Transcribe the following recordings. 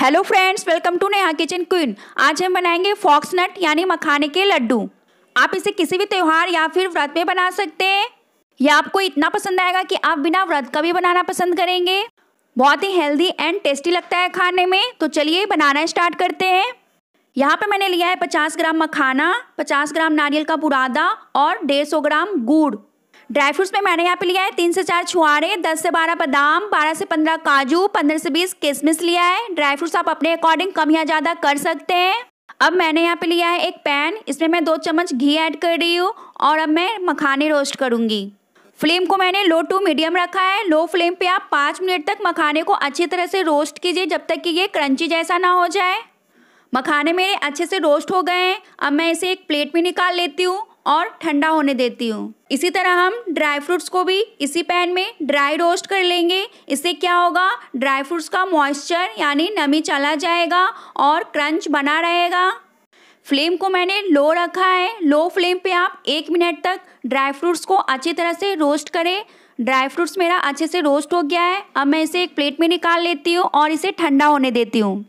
Hello friends welcome to Neha kitchen queen आज हम बनाएँगे फॉक्स नट यानी मखाने के लड्डू। आप इसे किसी भी त्यौहार या फिर व्रत में बना सकते हैं। यह आपको इतना पसंद आएगा कि आप बिना व्रत का भी बनाना पसंद करेंगे। बहुत ही हेल्दी एंड टेस्टी लगता है खाने में तो चलिए बनाना स्टार्ट करते हैं। यहाँ पर मैंने लिया है पचास ग्राम मखाना, पचास ग्राम नारियल का बुरादा और डेढ़ ग्राम गुड़। ड्राई फ्रूट्स में मैंने यहाँ पे लिया है, तीन से चार छुआरे दस से बारह बादाम, बारह से पंद्रह काजू, पंद्रह से बीस किशमिश लिया है। ड्राई फ्रूट्स आप अपने अकॉर्डिंग कम या ज़्यादा कर सकते हैं। अब मैंने यहाँ पे लिया है एक पैन, इसमें मैं दो चम्मच घी ऐड कर रही हूँ और अब मैं मखाने रोस्ट करूँगी। फ्लेम को मैंने लो टू मीडियम रखा है, लो फ्लेम पे आप पाँच मिनट तक मखाने को अच्छी तरह से रोस्ट कीजिए जब तक कि ये क्रंची जैसा ना हो जाए। मखाने मेरे अच्छे से रोस्ट हो गए हैं, अब मैं इसे एक प्लेट में निकाल लेती हूँ। और ठंडा होने देती हूँ। इसी तरह हम ड्राई फ्रूट्स को भी इसी पैन में ड्राई रोस्ट कर लेंगे। इससे क्या होगा? ड्राई फ्रूट्स का मॉइस्चर यानी नमी चला जाएगा और क्रंच बना रहेगा। फ्लेम को मैंने लो रखा है। लो फ्लेम पे आप एक मिनट तक ड्राई फ्रूट्स को अच्छी तरह से रोस्ट करें। ड्राई फ्रूट्स मेरा अच्छे से रोस्ट हो गया है। अब मैं इसे एक प्लेट में निकाल लेती हूँ और इसे ठंडा होने देती हूँ।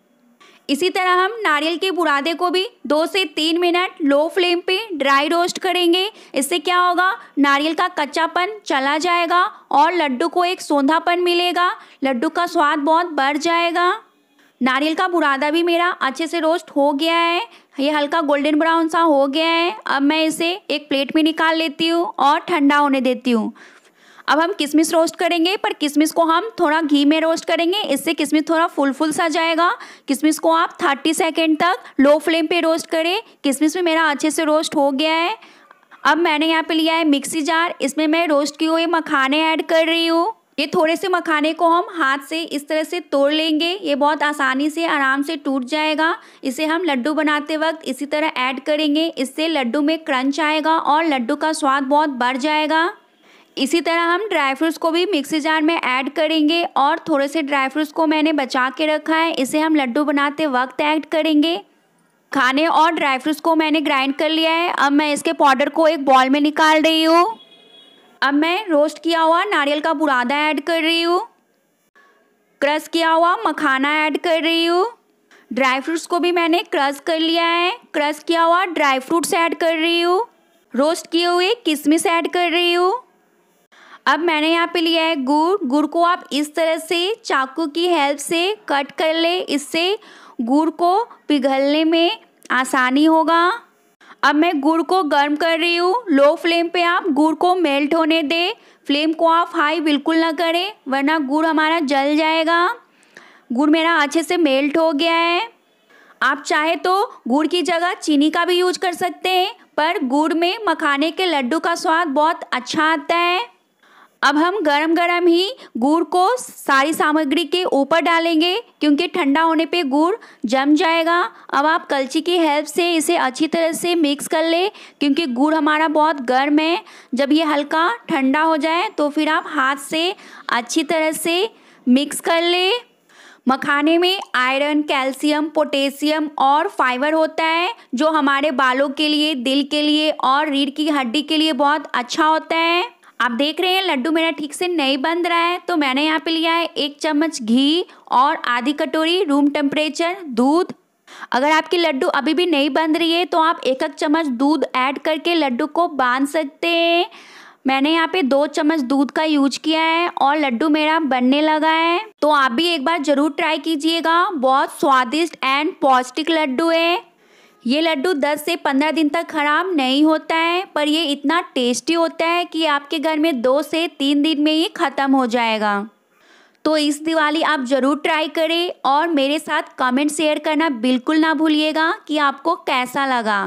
इसी तरह हम नारियल के बुरादे को भी दो से तीन मिनट लो फ्लेम पे ड्राई रोस्ट करेंगे। इससे क्या होगा? नारियल का कच्चापन चला जाएगा और लड्डू को एक सौंधापन मिलेगा। लड्डू का स्वाद बहुत बढ़ जाएगा। नारियल का बुरादा भी मेरा अच्छे से रोस्ट हो गया है। ये हल्का गोल्डन ब्राउन सा हो गया है। अब मैं इसे एक प्लेट में निकाल लेती हूँ और ठंडा होने देती हूँ। अब हम किशमिश रोस्ट करेंगे, पर किशमिश को हम थोड़ा घी में रोस्ट करेंगे, इससे किशमिश थोड़ा फुल फुल सा जाएगा। किशमिश को आप थर्टी सेकेंड तक लो फ्लेम पे रोस्ट करें। किशमिश में मेरा अच्छे से रोस्ट हो गया है। अब मैंने यहाँ पे लिया है मिक्सी जार। इसमें मैं रोस्ट किए हुए मखाने ऐड कर रही हूँ। ये थोड़े से मखाने को हम हाथ से इस तरह से तोड़ लेंगे। ये बहुत आसानी से, आराम से टूट जाएगा। इसे हम लड्डू बनाते वक्त इसी तरह ऐड करेंगे। इससे लड्डू में क्रंच आएगा और लड्डू का स्वाद बहुत बढ़ जाएगा। इसी तरह हम ड्राई फ्रूट्स को भी मिक्सी जार में ऐड करेंगे और थोड़े से ड्राई फ्रूट्स को मैंने बचा के रखा है, इसे हम लड्डू बनाते वक्त ऐड करेंगे। खाने और ड्राई फ्रूट्स को मैंने ग्राइंड कर लिया है। अब मैं इसके पाउडर को एक बॉल में निकाल रही हूँ। अब मैं रोस्ट किया हुआ नारियल का बुरादा ऐड कर रही हूँ। क्रश किया हुआ मखाना ऐड कर रही हूँ। ड्राई फ्रूट्स को भी मैंने क्रश कर लिया है। क्रश किया हुआ ड्राई फ्रूट्स ऐड कर रही हूँ। रोस्ट किए हुए किशमिश ऐड कर रही हूँ। अब मैंने यहाँ पे लिया है गुड़। गुड़ को आप इस तरह से चाकू की हेल्प से कट कर ले। इससे गुड़ को पिघलने में आसानी होगा। अब मैं गुड़ को गर्म कर रही हूँ। लो फ्लेम पे आप गुड़ को मेल्ट होने दें। फ्लेम को आप हाई बिल्कुल ना करें, वरना गुड़ हमारा जल जाएगा। गुड़ मेरा अच्छे से मेल्ट हो गया है। आप चाहे तो गुड़ की जगह चीनी का भी यूज़ कर सकते हैं, पर गुड़ में मखाने के लड्डू का स्वाद बहुत अच्छा आता है। अब हम गरम गरम ही गुड़ को सारी सामग्री के ऊपर डालेंगे, क्योंकि ठंडा होने पे गुड़ जम जाएगा। अब आप कलची की हेल्प से इसे अच्छी तरह से मिक्स कर ले, क्योंकि गुड़ हमारा बहुत गर्म है। जब ये हल्का ठंडा हो जाए तो फिर आप हाथ से अच्छी तरह से मिक्स कर ले। मखाने में आयरन, कैल्शियम, पोटेशियम और फाइबर होता है, जो हमारे बालों के लिए, दिल के लिए और रीढ़ की हड्डी के लिए बहुत अच्छा होता है। आप देख रहे हैं, लड्डू मेरा ठीक से नहीं बन रहा है तो मैंने यहाँ पे लिया है एक चम्मच घी और आधी कटोरी रूम टेम्परेचर दूध। अगर आपकी लड्डू अभी भी नहीं बन रही है तो आप एक एक चम्मच दूध ऐड करके लड्डू को बाँध सकते हैं। मैंने यहाँ पे दो चम्मच दूध का यूज़ किया है और लड्डू मेरा बनने लगा है। तो आप भी एक बार ज़रूर ट्राई कीजिएगा। बहुत स्वादिष्ट एंड पौष्टिक लड्डू है। ये लड्डू 10 से 15 दिन तक ख़राब नहीं होता है, पर ये इतना टेस्टी होता है कि आपके घर में दो से तीन दिन में ये ख़त्म हो जाएगा। तो इस दिवाली आप ज़रूर ट्राई करें और मेरे साथ कमेंट शेयर करना बिल्कुल ना भूलिएगा कि आपको कैसा लगा।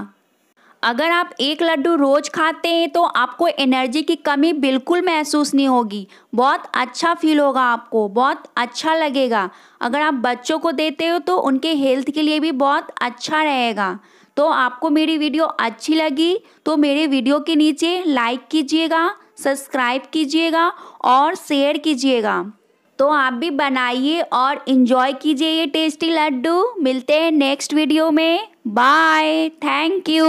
अगर आप एक लड्डू रोज़ खाते हैं तो आपको एनर्जी की कमी बिल्कुल महसूस नहीं होगी। बहुत अच्छा फील होगा आपको, बहुत अच्छा लगेगा। अगर आप बच्चों को देते हो तो उनके हेल्थ के लिए भी बहुत अच्छा रहेगा। तो आपको मेरी वीडियो अच्छी लगी तो मेरे वीडियो के नीचे लाइक कीजिएगा सब्सक्राइब कीजिएगा और शेयर कीजिएगा। तो आप भी बनाइए और इन्जॉय कीजिए ये टेस्टी लड्डू। मिलते हैं नेक्स्ट वीडियो में। Bye thank you